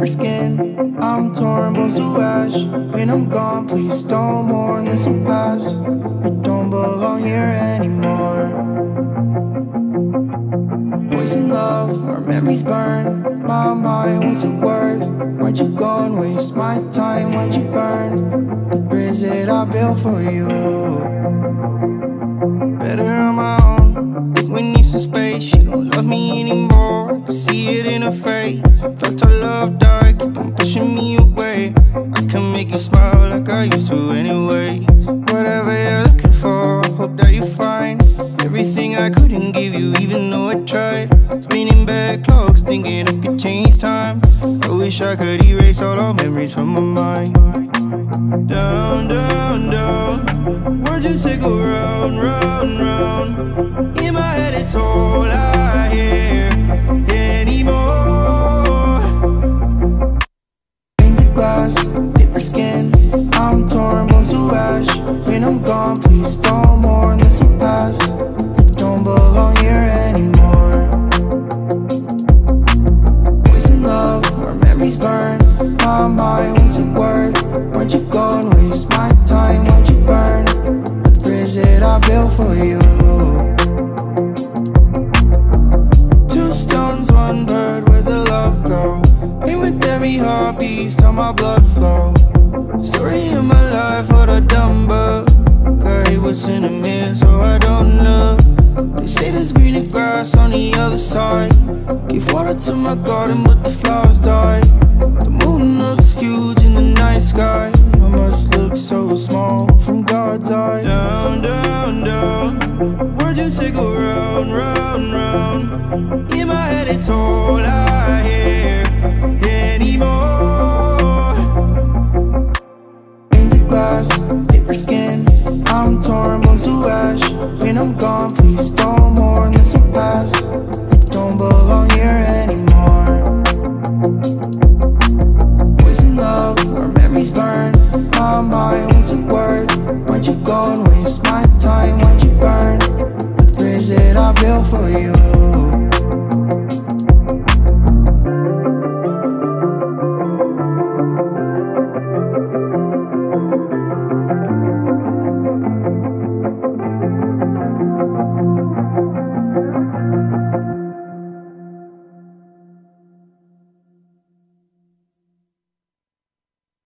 Paper skin. I'm torn, bones to ash. When I'm gone, please don't mourn. This will pass. I don't belong here anymore. Poison love, our memories burn. My mind, what's it worth? Why'd you go and waste my time? Why'd you burn the bridge that I built for you? Better on my own. Think we need some space. She don't love me anymore. I can see it in her face. Felt her love die, keep on pushing me away. I can make you smile like I used to, anyways. Whatever wish I could erase all our memories from my mind. Down, down, down. Words you say go round, round, round. In my head, it's all I hear anymore. Panes of glass, paper skin. I'm torn, bones to ash. When I'm gone, please don't for you? Two stones, one bird, where the love go? Pain with every heartbeat, till my blood flow. Story of my life, what a dumb bug. Girl, it was in the mirror, so I don't look. They say there's greener grass on the other side. Give water to my garden, but the flowers die. In my head, it's all I hear anymore. Glass, paper skin. I'm torn, bones to ash. When I'm gone, please don't mourn. This will pass. I don't belong here anymore. Love, our memories. My mind, worth? You waste my time? You burn? The prison I built for you.